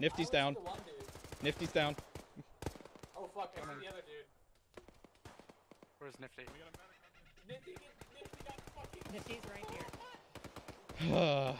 Nyftee's down. one. Nyftee's down. Oh fuck, I see the other dude. Where's Nyftee? Nyftee, Nyftee got fucking. Nyftee's right here. Oh,